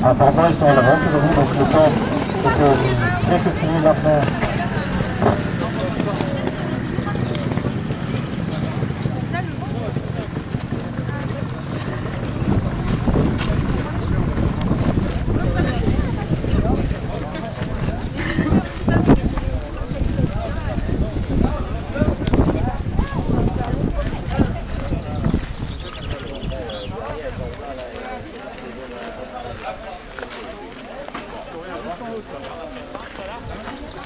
Apparemment, ils sont en avance aujourd'hui, donc le temps est bien que finir maintenant パンツはラッパンツ。